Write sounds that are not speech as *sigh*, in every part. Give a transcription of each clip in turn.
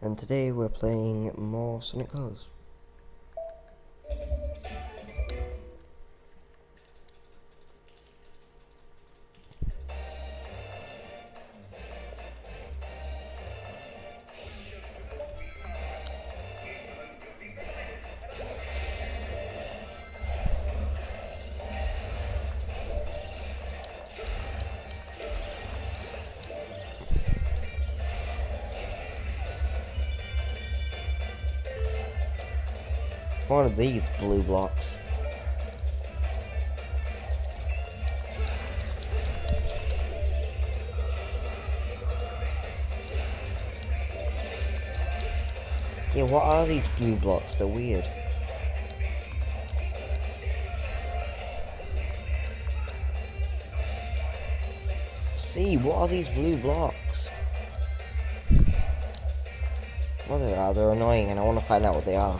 and today we're playing more Sonic Colors. What are these blue blocks? Yeah, what are these blue blocks? They're weird. See, what are these blue blocks? What they are, they're annoying and I want to find out what they are.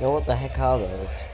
Yo, what the heck are those?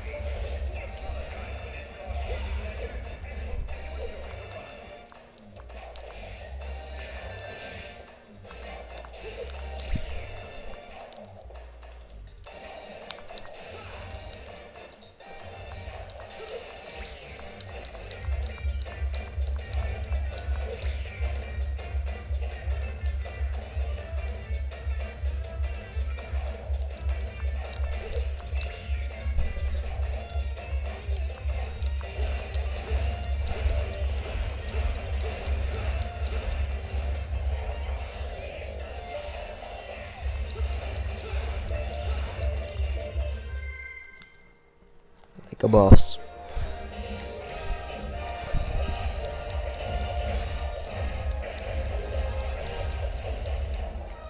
Like a boss.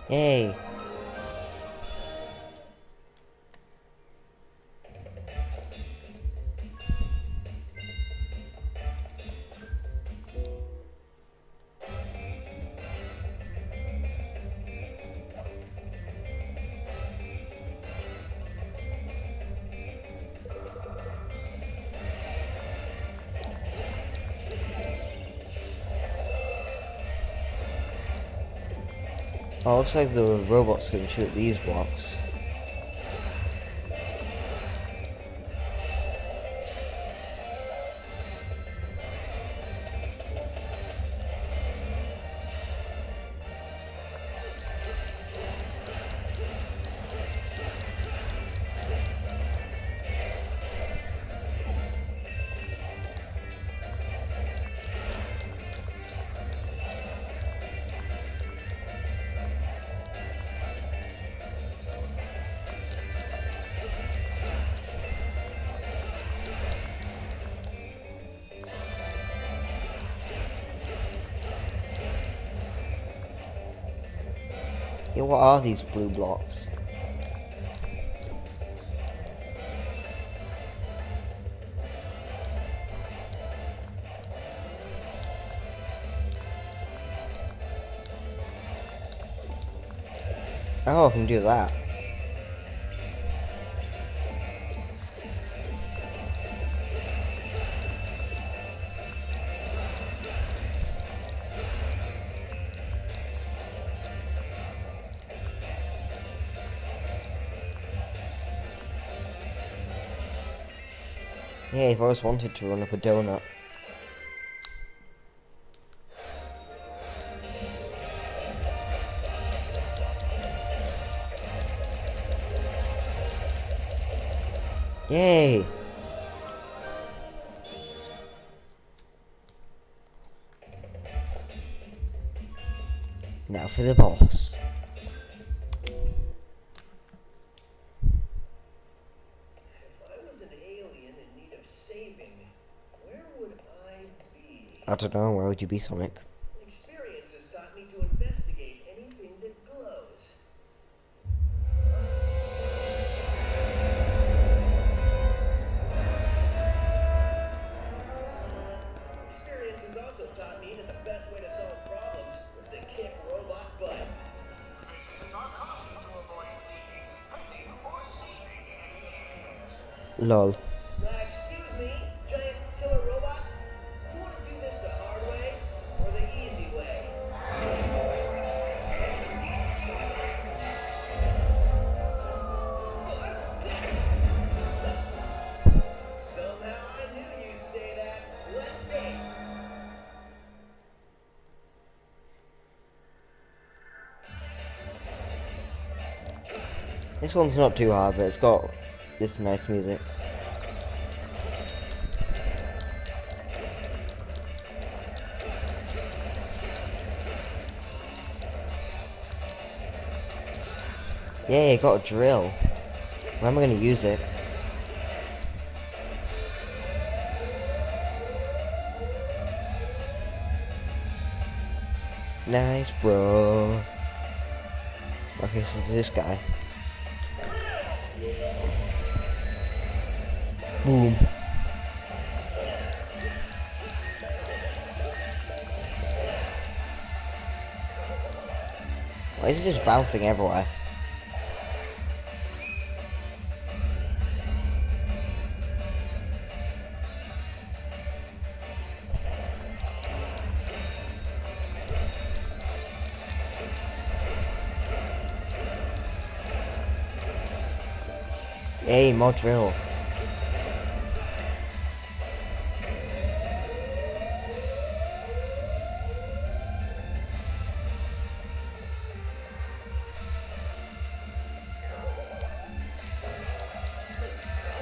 Yay. Oh, looks like the robots can shoot these blocks. What are these blue blocks? Oh, I can do that. I've always wanted to run up a donut. Yay! Now for the boss. I don't know, where would you be, Sonic? Experience has taught taught me to investigate anything that glows. Experience has also taught me that the best way to solve problems is to kick robot butt. Lol. This one's not too hard, but it's got this nice music. Yay, got a drill. When am I going to use it? Nice, bro. Okay, so this guy. Boom. Why is it just bouncing everywhere? Hey, more drill.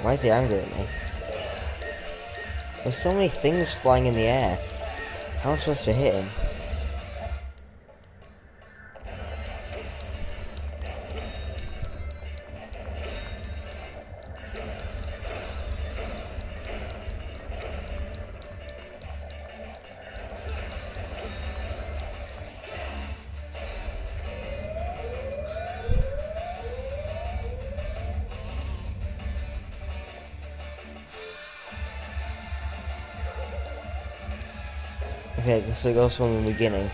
Why is he angry at me? There's so many things flying in the air. How am I supposed to hit him? Okay, so it goes from the beginning.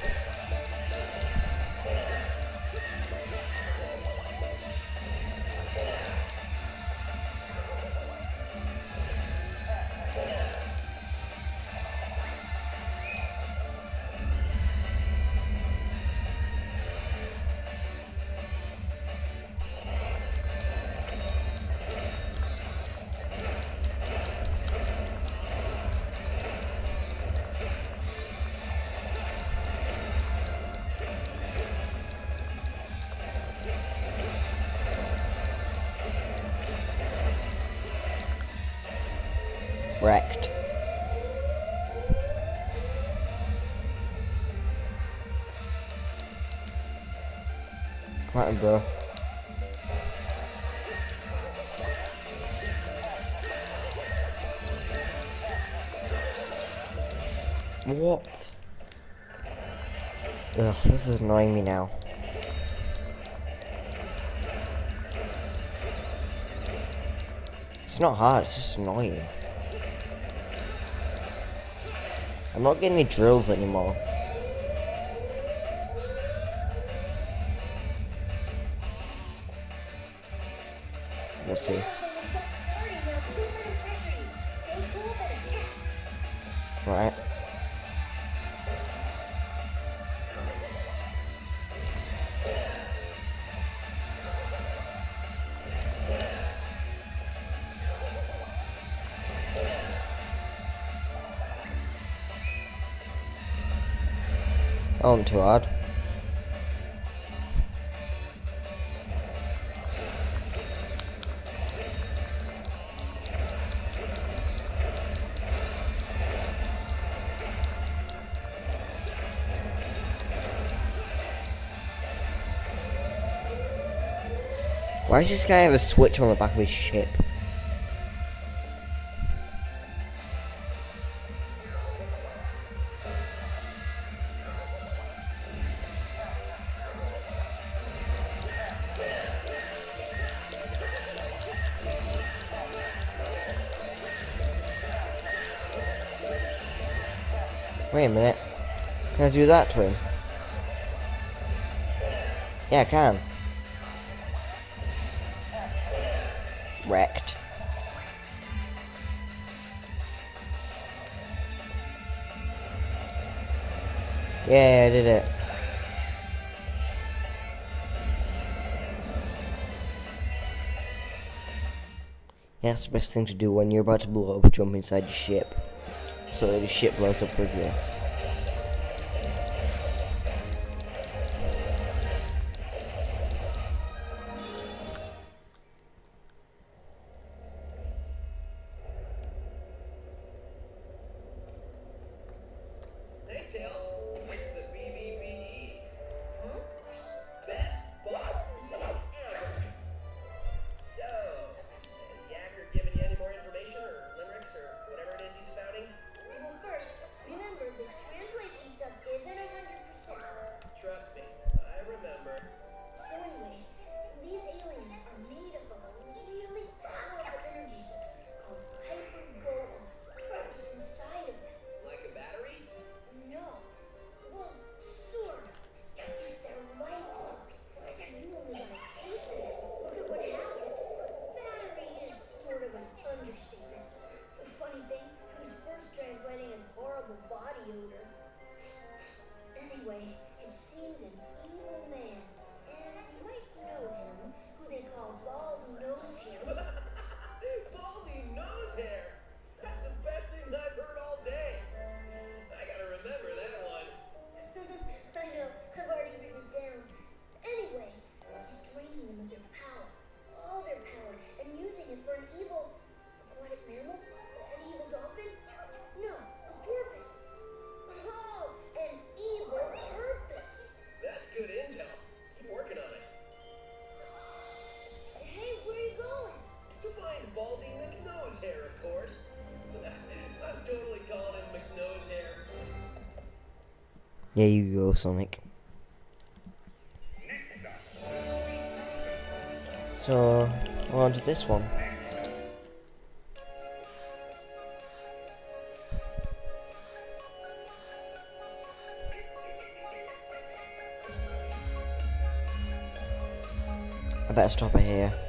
What? Ugh, this is annoying me now. It's not hard, it's just annoying. I'm not getting any drills anymore. Then attack. Right. Oh, not too hard. Why does this guy have a switch on the back of his ship? Wait a minute. Can I do that to him? Yeah, I can. Yeah, I did it. Yeah, that's the best thing to do when you're about to blow up, jump inside the ship. So the ship blows up with you. horrible body odor. Anyway, it seems an evil man, and you might know him, who they call Bald Nose Hair. *laughs* Baldy Nose Hair? Yeah, you go, Sonic. So, I'm on to this one. I better stop it here.